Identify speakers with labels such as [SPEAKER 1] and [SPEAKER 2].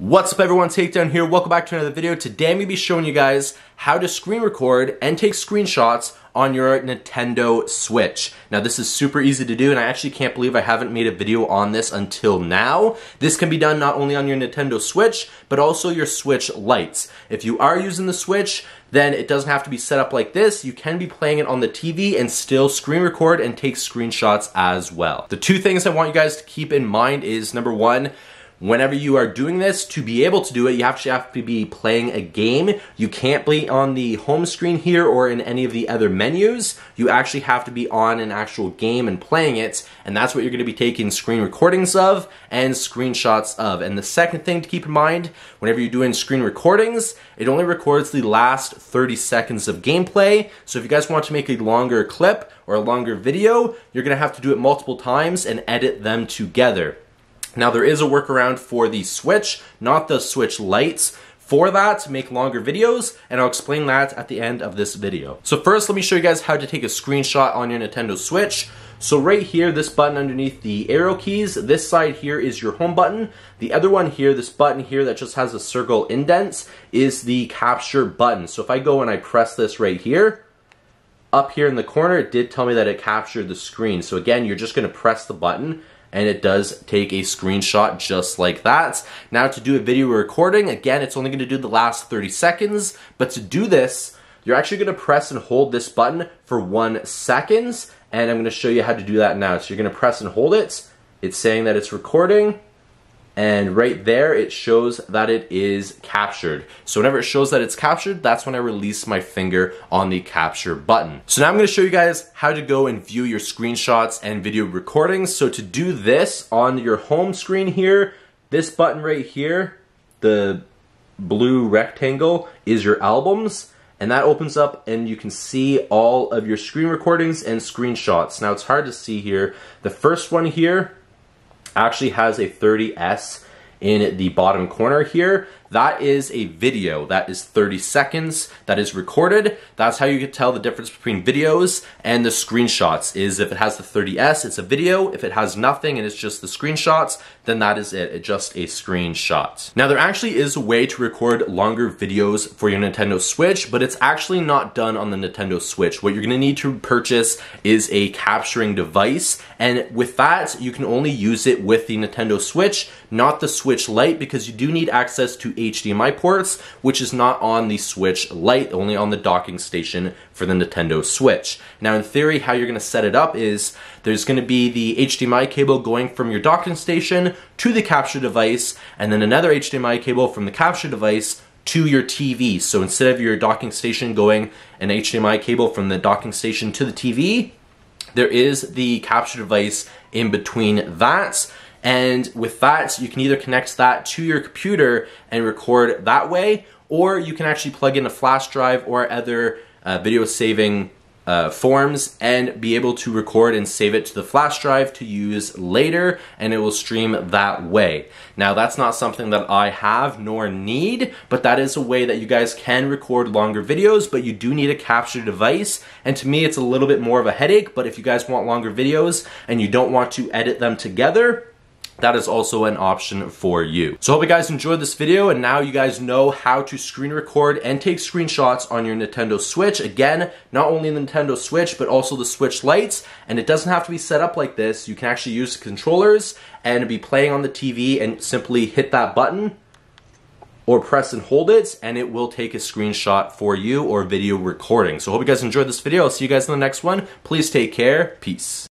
[SPEAKER 1] What's up everyone, Takedown here. Welcome back to another video. Today I'm going to be showing you guys how to screen record and take screenshots on your Nintendo Switch. Now this is super easy to do and I actually can't believe I haven't made a video on this until now. This can be done not only on your Nintendo Switch, but also your Switch Lites. If you are using the Switch, then it doesn't have to be set up like this. You can be playing it on the TV and still screen record and take screenshots as well. The two things I want you guys to keep in mind is number one, Whenever you are doing this, to be able to do it, you actually have to be playing a game. You can't be on the home screen here or in any of the other menus. You actually have to be on an actual game and playing it, and that's what you're gonna be taking screen recordings of and screenshots of. And the second thing to keep in mind, whenever you're doing screen recordings, it only records the last 30 seconds of gameplay. So if you guys want to make a longer clip or a longer video, you're gonna have to do it multiple times and edit them together. Now there is a workaround for the Switch, not the Switch Lites, for that to make longer videos, and I'll explain that at the end of this video. So first, let me show you guys how to take a screenshot on your Nintendo Switch. So right here, this button underneath the arrow keys, this side here is your home button. The other one here, this button here that just has a circle indents, is the capture button. So if I go and I press this right here, up here in the corner, it did tell me that it captured the screen. So again, you're just gonna press the button and it does take a screenshot just like that. Now to do a video recording, again, it's only gonna do the last 30 seconds, but to do this, you're actually gonna press and hold this button for one seconds, and I'm gonna show you how to do that now. So you're gonna press and hold it, it's saying that it's recording, and right there it shows that it is captured. So whenever it shows that it's captured, that's when I release my finger on the capture button. So now I'm gonna show you guys how to go and view your screenshots and video recordings. So to do this on your home screen here, this button right here, the blue rectangle is your albums and that opens up and you can see all of your screen recordings and screenshots. Now it's hard to see here. The first one here actually has a 30S in the bottom corner here. That is a video that is 30 seconds that is recorded. That's how you can tell the difference between videos and the screenshots is if it has the 30S, it's a video. If it has nothing and it's just the screenshots, then that is it. It's just a screenshot. Now there actually is a way to record longer videos for your Nintendo Switch, but it's actually not done on the Nintendo Switch. What you're gonna need to purchase is a capturing device. And with that, you can only use it with the Nintendo Switch, not the Switch Lite, because you do need access to HDMI ports, which is not on the Switch Lite, only on the docking station for the Nintendo Switch. Now in theory, how you're gonna set it up is there's gonna be the HDMI cable going from your docking station to the capture device, and then another HDMI cable from the capture device to your TV. So instead of your docking station going an HDMI cable from the docking station to the TV, there is the capture device in between that. And with that, you can either connect that to your computer and record that way, or you can actually plug in a flash drive or other uh, video saving uh, forms and be able to record and save it to the flash drive to use later and it will stream that way. Now that's not something that I have nor need, but that is a way that you guys can record longer videos, but you do need a capture device. And to me, it's a little bit more of a headache, but if you guys want longer videos and you don't want to edit them together, that is also an option for you. So I hope you guys enjoyed this video and now you guys know how to screen record and take screenshots on your Nintendo Switch. Again, not only the Nintendo Switch, but also the Switch Lites. And it doesn't have to be set up like this. You can actually use controllers and be playing on the TV and simply hit that button or press and hold it and it will take a screenshot for you or video recording. So I hope you guys enjoyed this video. I'll see you guys in the next one. Please take care. Peace.